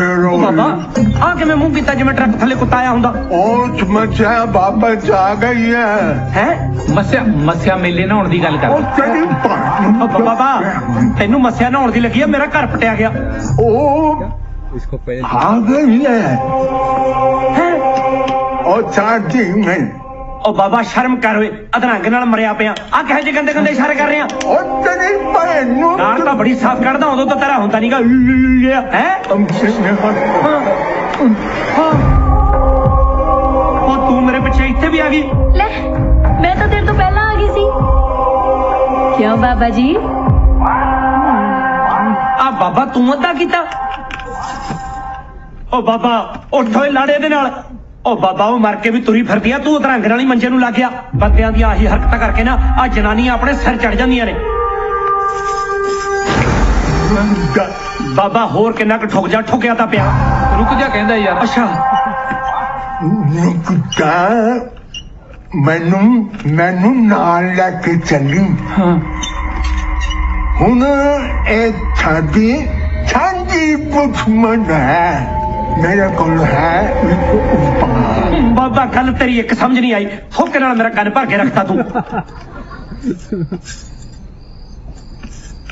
ਫੇਰ ਉਹ ਬਾਬਾ ਆ ਕਿਵੇਂ ਮੂੰਹ ਕੀਤਾ ਜਿਵੇਂ ਟਰੱਕ ਥੱਲੇ ਕੁੱਤਾ ਆਇਆ ਹੁੰਦਾ? ਉਹ ਸਮੱਸਿਆ ਬਾਬਾ ਚ ਗਈ ਹੈ ਹੈ? ਮੱਸਿਆ ਮੱਸਿਆ ਮੇਲੇ ਨਹਾਉਣ ਦੀ ਗੱਲ ਉਹ ਕਰ ਤੇਰੀ ਭੈਣ ਬਾਬਾ ਤੈਨੂੰ ਮੱਸਿਆ ਨਹਾਉਣ ਦੀ ਲੱਗੀ ਆ ਮੇਰਾ ਘਰ ਪਟਿਆ ਗਿਆ। ਉਹ ਆ ਗਈ ਹੈ ਹੈ? ਉਹ ਸਾਡੀ ਮੈਂ ਉਹ ਬਾਬਾ ਸ਼ਰਮ ਕਰ ਓਏ ਅਧਰੰਗ ਨਾਲ ਮਰਿਆ ਪਿਆ। ਆ ਕਹੇ ਜੇ ਗੰਦੇ ਗੰਦੇ ਇਸ਼ਾਰੇ ਕਰ ਰਹੇ? ਆ ਉਹ ਤੇਰੀ ਭੈਣ ਨੂੰ ਨਾਲ ਤਾਂ ਬੜੀ ਸਾਫ਼ ਕੱਢਦਾ ਉਦੋਂ ਤਾਂ ਤੇਰਾ ਹੁੰਦਾ ਨਹੀਂਗਾ ਹੈ। ਉਹ ਤੂੰ ਮੇਰੇ ਪਿੱਛੇ ਇੱਥੇ ਵੀ ਆ ਗਈ। ਲੈ ਮੈਂ ਤਾਂ ਤੇਰੇ ਤੋਂ ਪਹਿਲਾਂ ਆ ਗਈ ਸੀ। ਕਿਉਂ ਬਾਬਾ ਜੀ? ਆ ਬਾਬਾ ਤੂੰ ਅੱਧਾ ਕੀਤਾ। ਉਹ ਬਾਬਾ ਉੱਠ ਓਏ ਲਾੜੇ ਦੇ ਨਾਲ। ਉਹ ਬਾਬਾ ਉਹ ਮਰ ਕੇ ਵੀ ਤੁਰੀ ਫਿਰਦੀ ਆ ਤੂੰ ਅਧਰੰਗ ਨਾਲ ਹੀ ਮੰਜੇ ਨੂੰ ਲੱਗ ਗਿਆ। ਬੰਦਿਆਂ ਦੀਆਂ ਆਹੀ ਹਰਕਤਾਂ ਕਰਕੇ ਨਾ ਆ ਜਨਾਨੀਆਂ ਆਪਣੇ ਸਿਰ ਚੜ ਜਾਂਦੀਆਂ ਨੇ। ਬਾਬਾ ਹੋਰ ਕਿੰਨਾ ਕੁ ਠੁਕ ਜਾ ਠੁਕਿਆ ਤਾਂ ਪਿਆ। ਰੁਕ ਜਾ ਕਹਿੰਦਾ ਯਾਰ। ਅੱਛਾ। ਰੁਕਦਾ ਮੈਨੂੰ ਮੈਨੂੰ ਨਾਲ ਲੈ ਕੇ ਚੱਲੀ। ਹਾਂ। ਹੁਣ ਇਹ ਸਾਡੀ ਸਾਂਝੀ ਦੁਸ਼ਮਣ ਹੈ। ਮੇਰੇ ਕੋਲ ਹੈ ਇੱਕ ਉਪਾਅ ਬਾਬਾ ਗੱਲ ਤੇਰੀ ਇੱਕ ਸਮਝ ਨਹੀਂ ਆਈ। ਫੁੱਕ ਨਾਲ ਮੇਰਾ ਕੰਨ ਭਰ ਕੇ ਰੱਖਤਾ ਤੂੰ।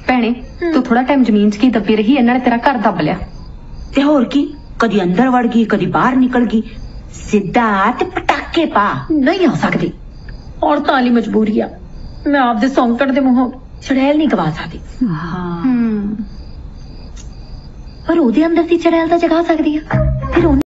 ਭੈਣੇ ਤੂੰ ਥੋੜਾ ਟਾਈਮ ਜ਼ਮੀਨ 'ਚ ਕੀ ਦੱਬੀ ਰਹੀ ਇਹਨਾਂ ਨੇ ਤੇਰਾ ਘਰ ਦੱਬ ਲਿਆ। ਤੇ ਹੋਰ ਕੀ? ਕਦੀ ਅੰਦਰ ਵੜ ਗਈ ਕਦੀ ਬਾਹਰ ਨਿਕਲ ਗਈ। ਸਿੱਧਾ ਤੇ ਪਟਾਕੇ ਪਾ। ਨਹੀਂ ਆ ਸਕਦੀ। ਔਰਤਾਂ ਵਾਲੀ ਮਜਬੂਰੀ ਆ। ਮੈਂ ਆਪਦੇ ਸੌਂਕੜ ਦੇ ਮੂੰਹੋਂ ਚੜੈਲ ਨਹੀਂ ਗਵਾ ਸਕਦੀ। ਹਾਂ। ਹੂੰ। ਪਰ ਉਹਦੇ ਅੰਦਰ ਦੀ ਚੜੈਲ ਤਾਂ ਜਗਾ ਸਕਦੀ ਆ। ਫਿਰ ਉਹਨੇ